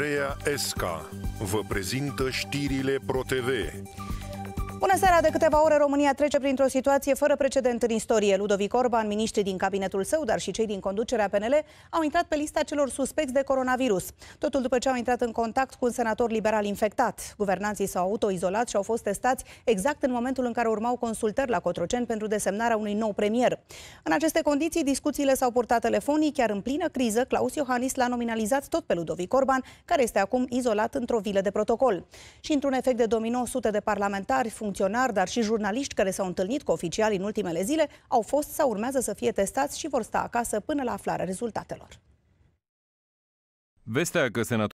Rea Esca vă prezintă știrile ProTV. Bună seara! De câteva ore România trece printr-o situație fără precedent în istorie. Ludovic Orban, miniștrii din cabinetul său, dar și cei din conducerea PNL, au intrat pe lista celor suspecți de coronavirus. Totul după ce au intrat în contact cu un senator liberal infectat. Guvernanții s-au autoizolat și au fost testați exact în momentul în care urmau consultări la Cotroceni pentru desemnarea unui nou premier. În aceste condiții, discuțiile s-au purtat telefonic, chiar în plină criză, Claus Iohannis l-a nominalizat tot pe Ludovic Orban, care este acum izolat într-o vilă de protocol. Și într-un efect de domino, sute de parlamentari, funcționari, dar și jurnaliști care s-au întâlnit cu oficiali în ultimele zile au fost sau urmează să fie testați și vor sta acasă până la aflarea rezultatelor. Vestea că senatorul